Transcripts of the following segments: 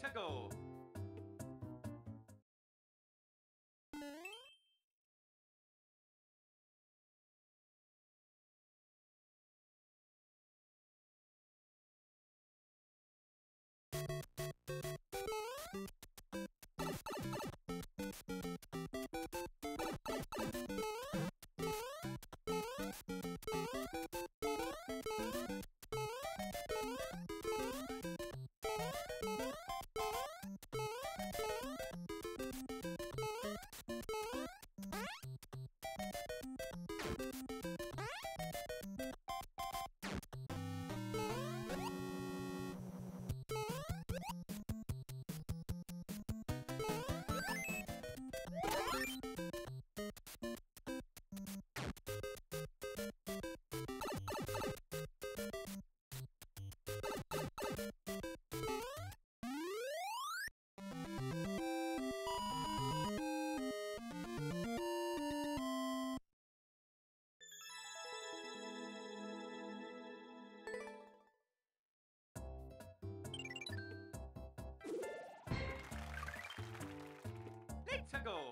Let's go! Let's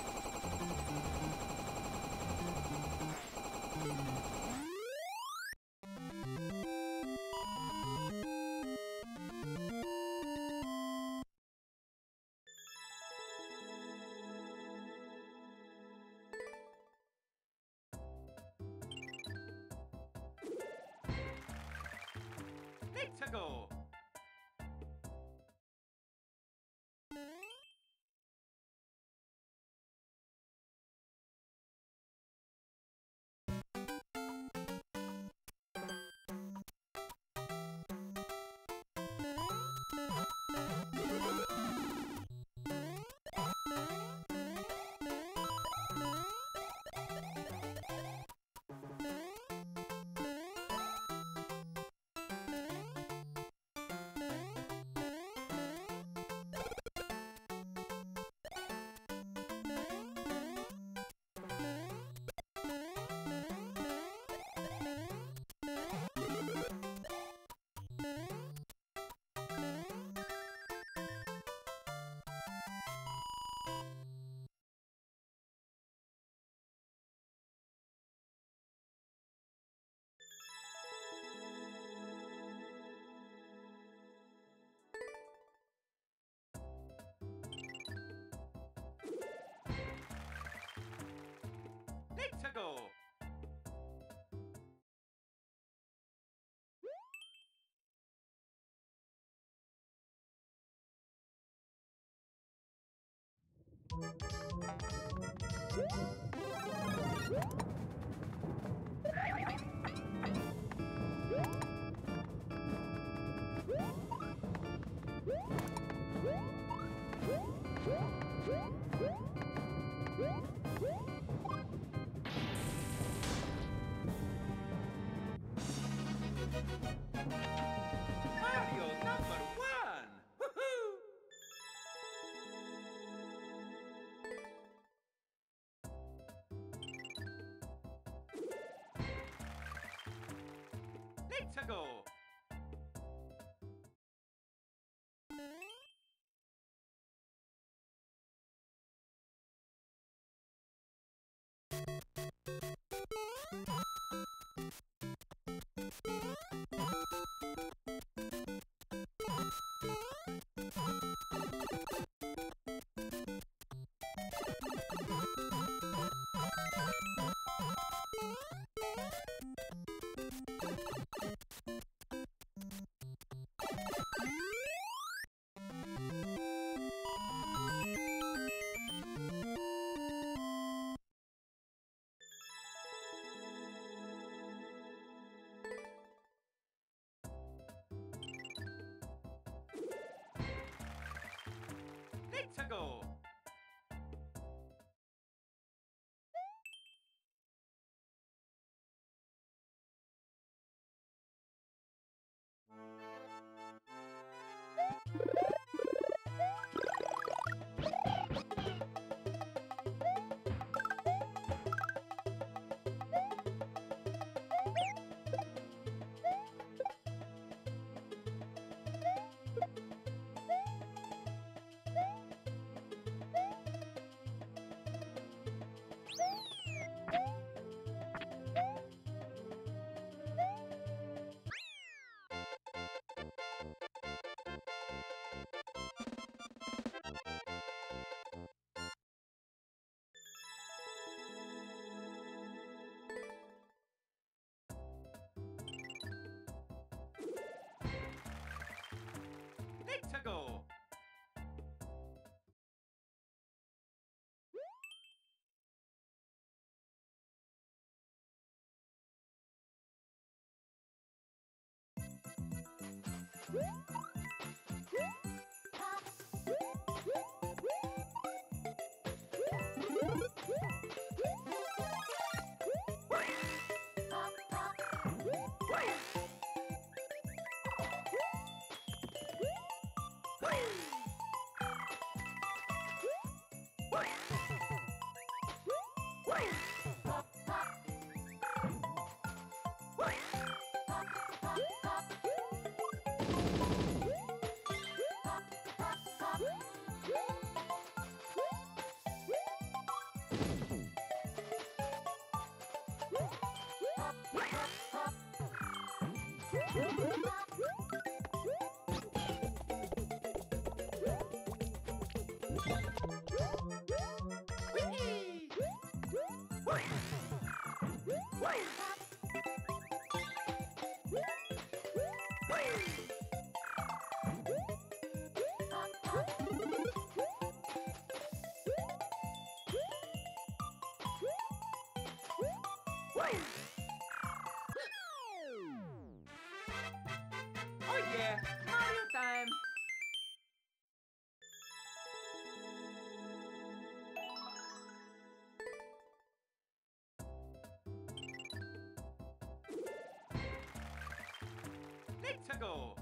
Let's go! Let's go. Oh Uhum. Let's go.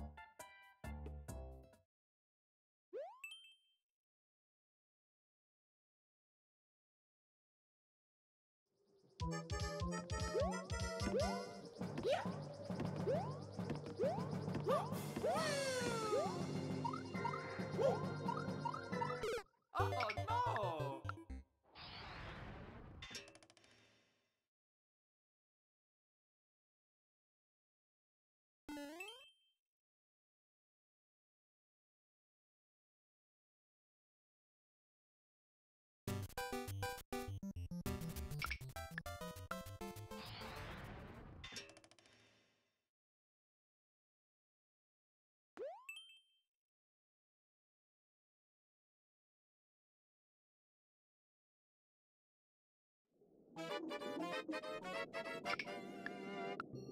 Thank you.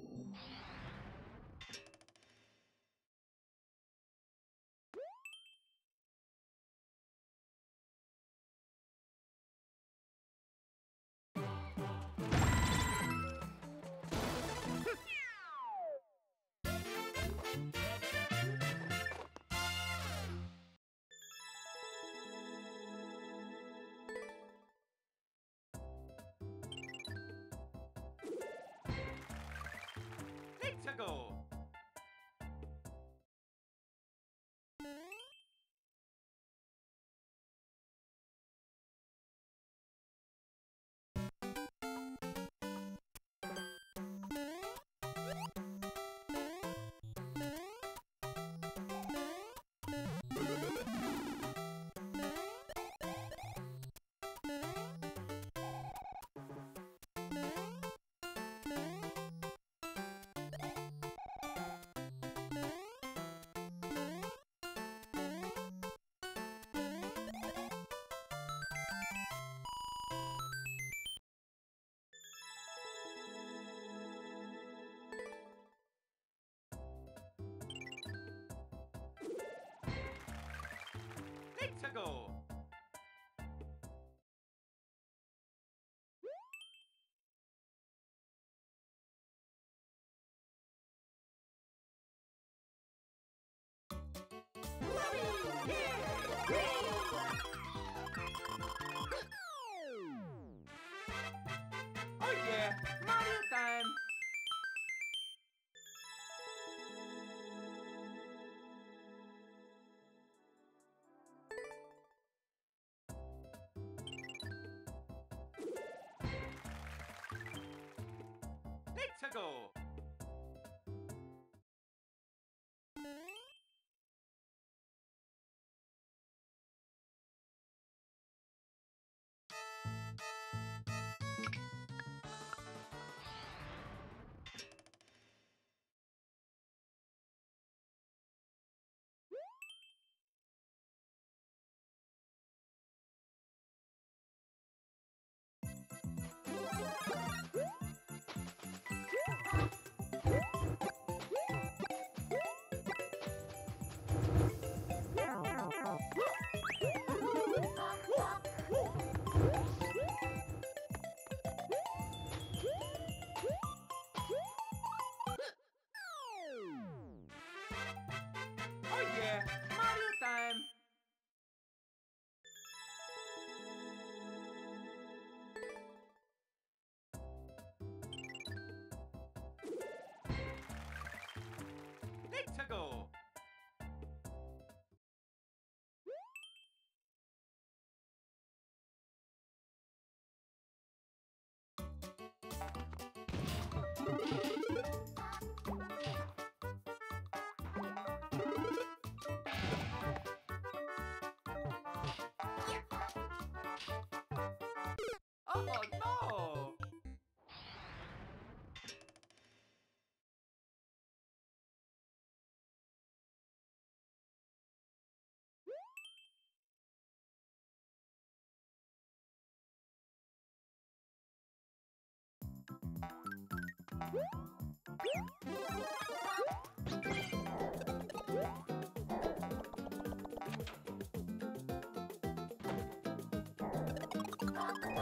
ago. Let's go! Oh no!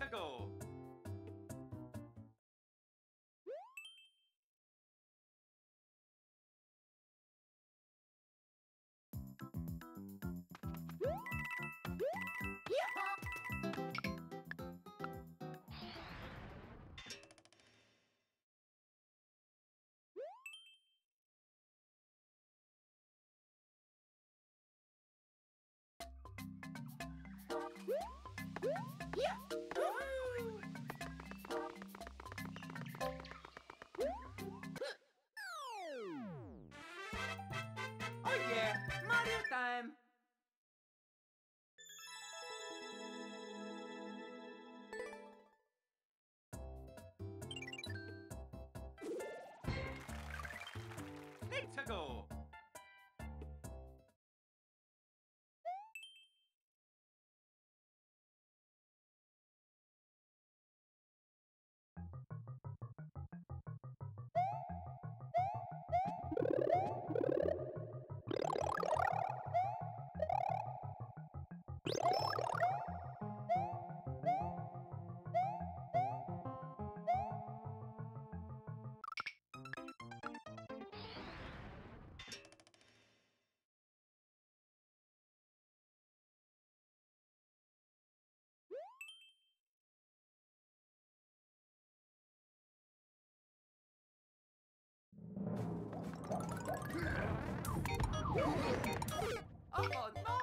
Let's go! Oh time! Oh no!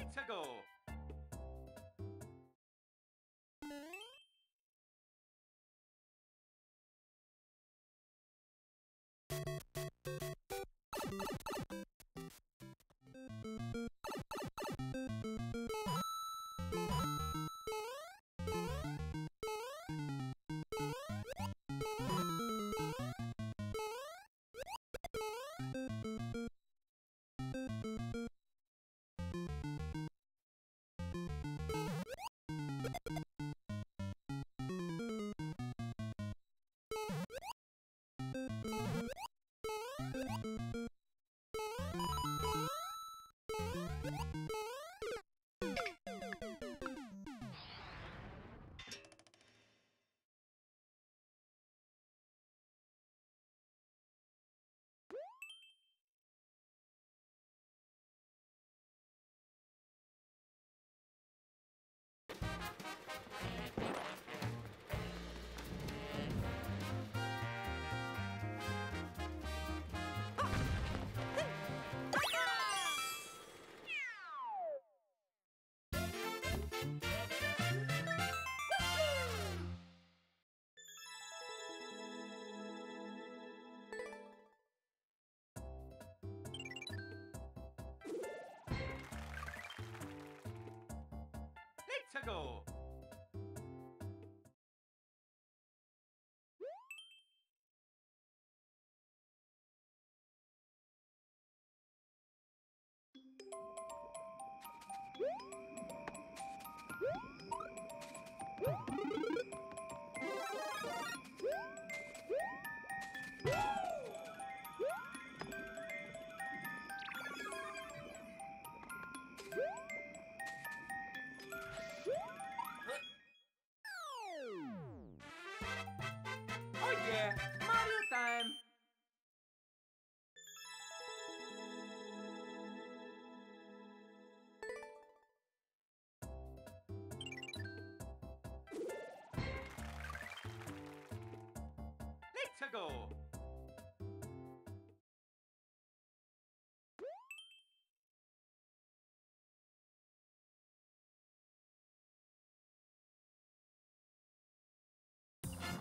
Let's go. Woo!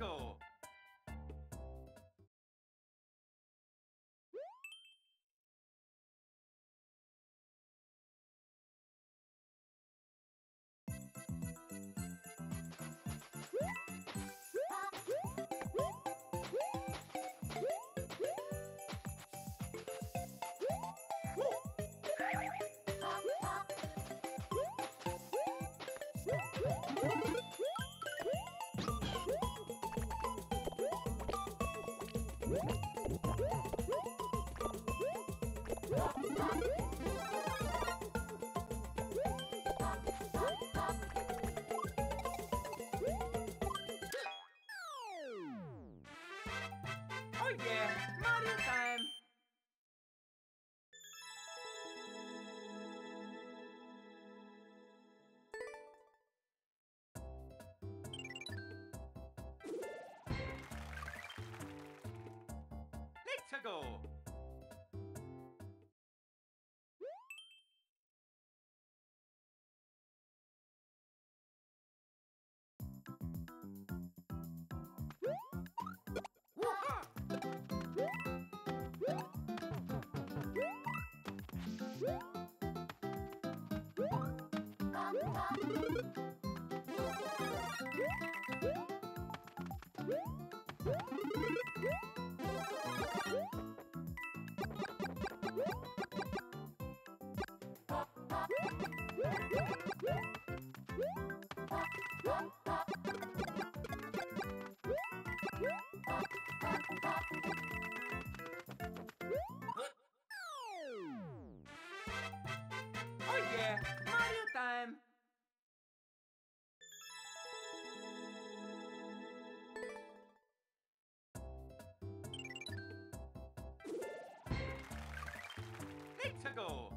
Let's Go. Let's go!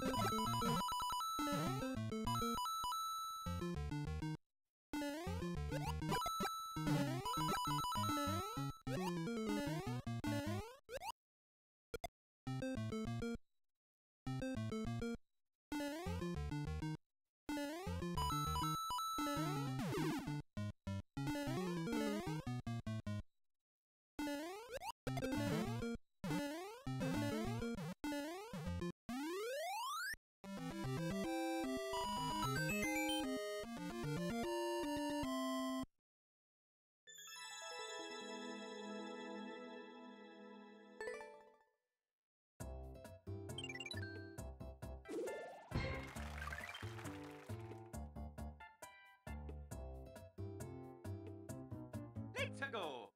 Thank you. Let's go!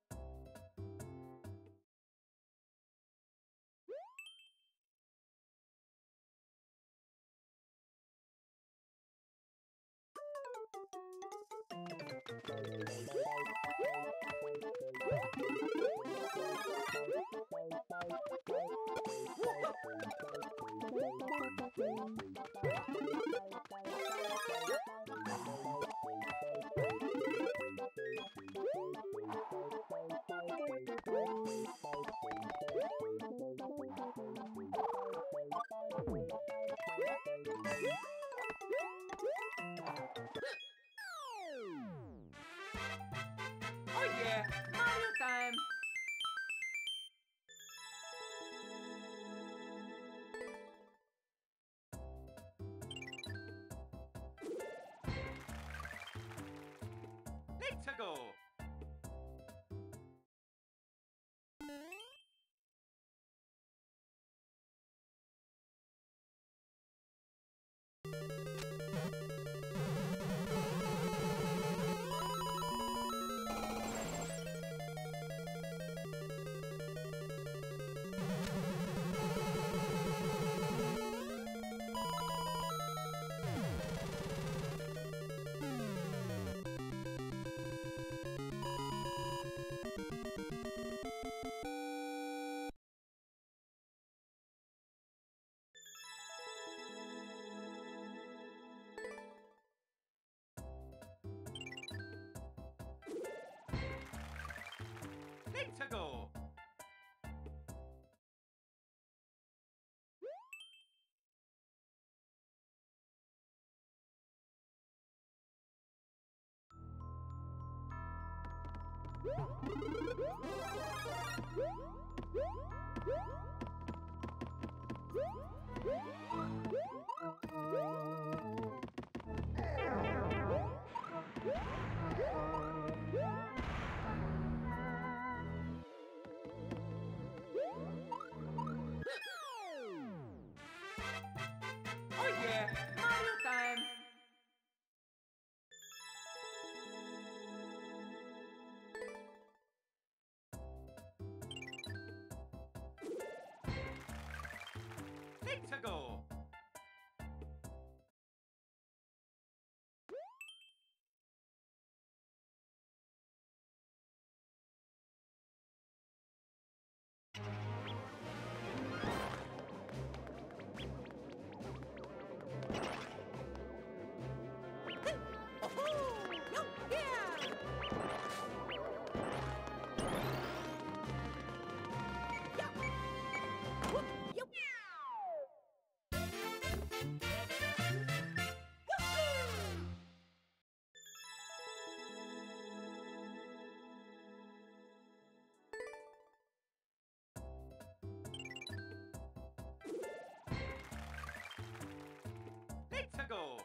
Oh yeah, Woo! go.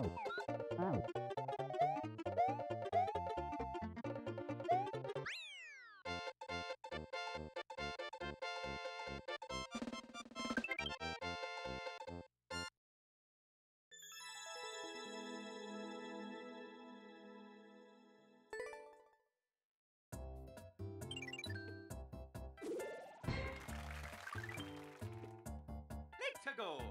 Let's go.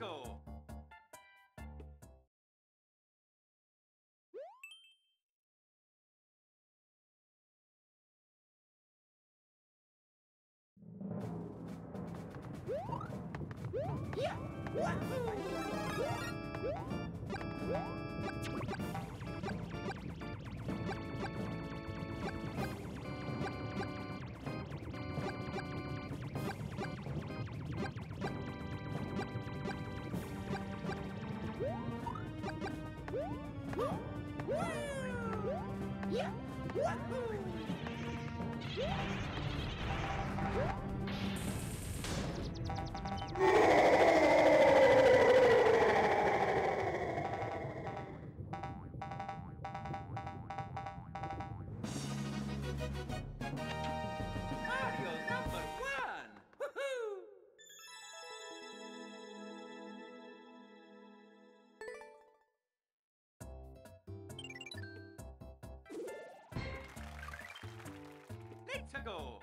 Let's go. Mario Let's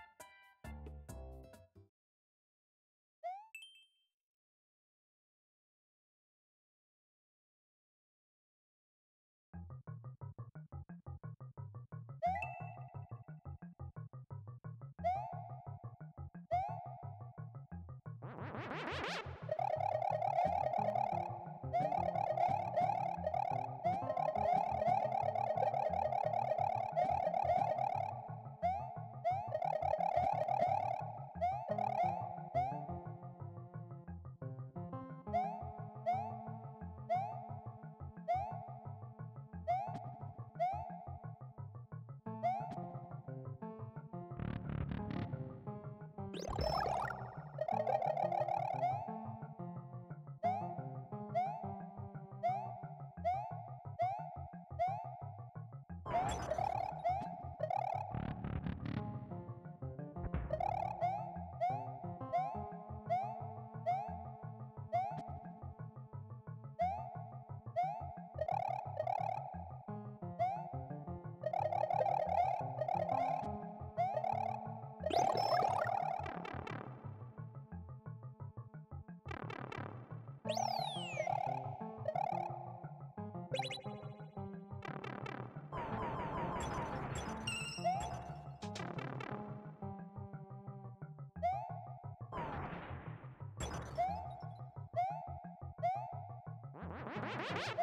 Ha ha ha!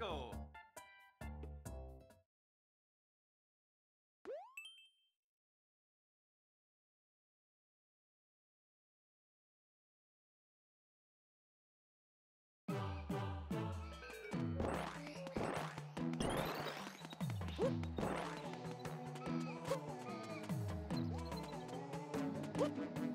go! Whoop!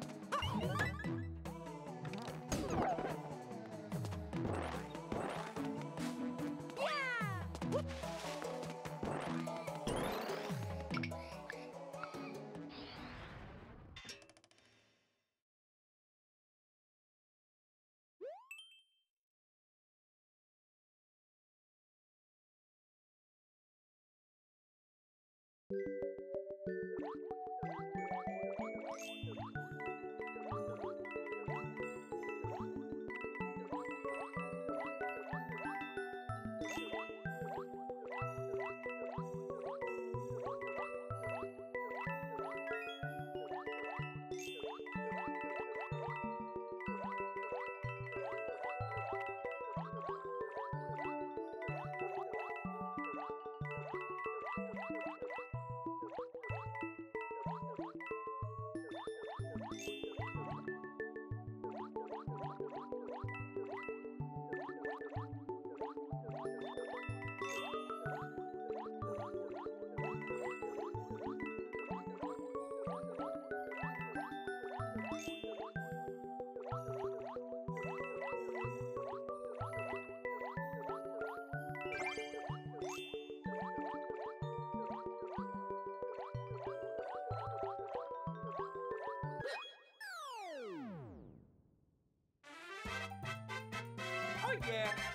Mario Oh, yeah.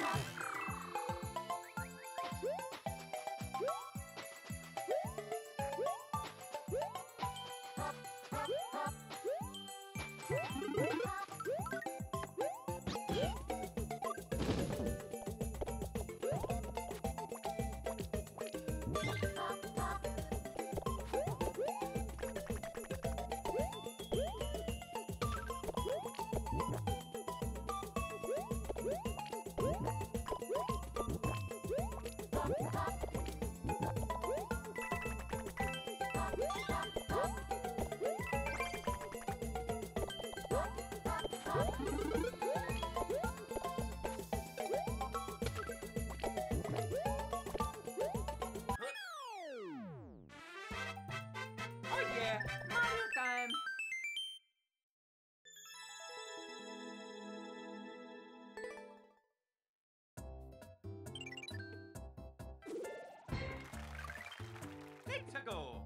Oh Let's go!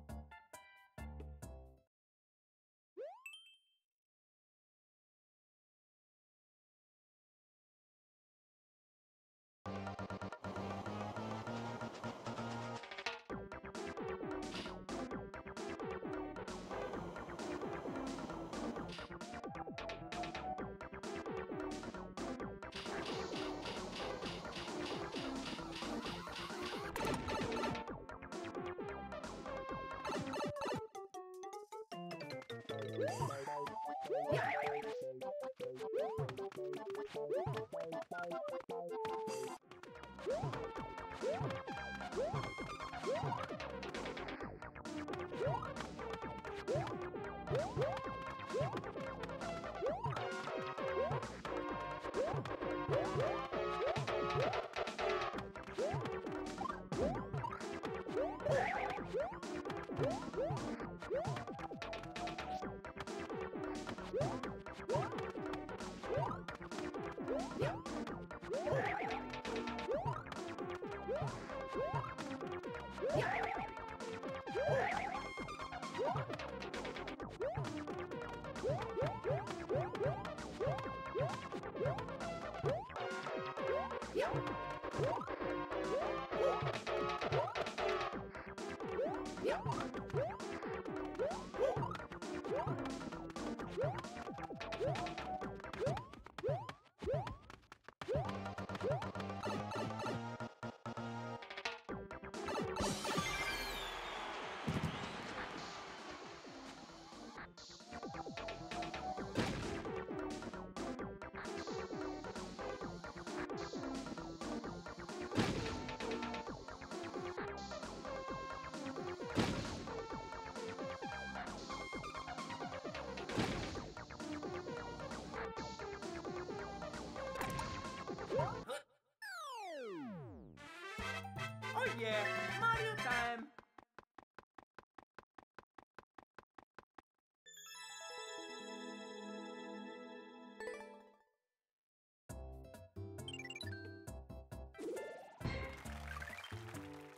Yeah, Mario time!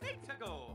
Let's go!